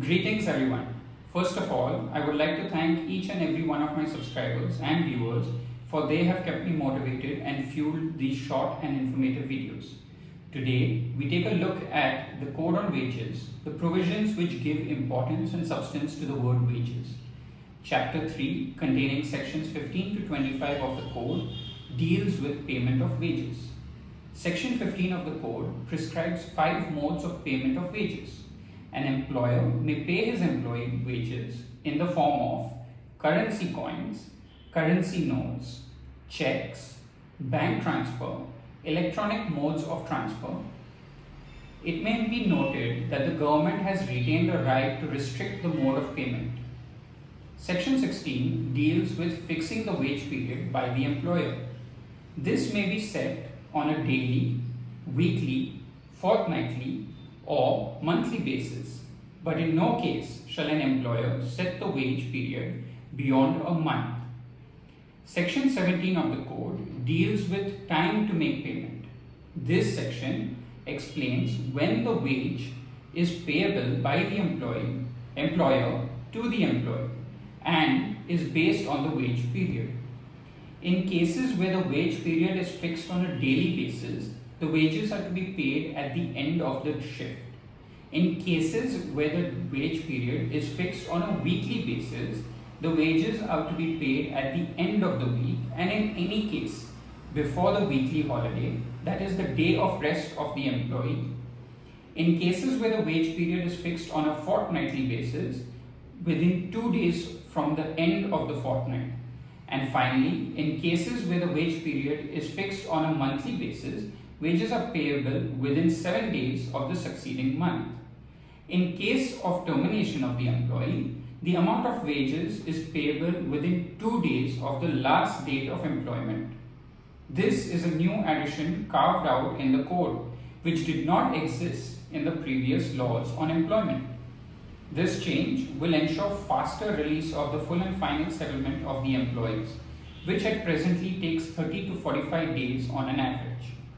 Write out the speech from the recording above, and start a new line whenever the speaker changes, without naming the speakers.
Greetings everyone. First of all, I would like to thank each and every one of my subscribers and viewers for they have kept me motivated and fueled these short and informative videos. Today, we take a look at the Code on Wages, the provisions which give importance and substance to the word wages. Chapter 3, containing sections 15 to 25 of the Code, deals with payment of wages. Section 15 of the Code prescribes five modes of payment of wages an employer may pay his employee wages in the form of currency coins, currency notes, checks, bank transfer, electronic modes of transfer. It may be noted that the government has retained the right to restrict the mode of payment. Section 16 deals with fixing the wage period by the employer. This may be set on a daily, weekly, fortnightly, or monthly basis, but in no case shall an employer set the wage period beyond a month. Section 17 of the code deals with time to make payment. This section explains when the wage is payable by the employee, employer to the employee and is based on the wage period. In cases where the wage period is fixed on a daily basis, the wages are to be paid at the end of the shift. In cases where the wage period is fixed on a weekly basis, the wages are to be paid at the end of the week and in any case before the weekly holiday, that is the day of rest of the employee. In cases where the wage period is fixed on a fortnightly basis, within two days from the end of the fortnight. And finally, in cases where the wage period is fixed on a monthly basis, wages are payable within 7 days of the succeeding month. In case of termination of the employee, the amount of wages is payable within 2 days of the last date of employment. This is a new addition carved out in the code which did not exist in the previous laws on employment. This change will ensure faster release of the full and final settlement of the employees, which at presently takes 30 to 45 days on an average.